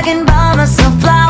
Jogging buy myself, flowers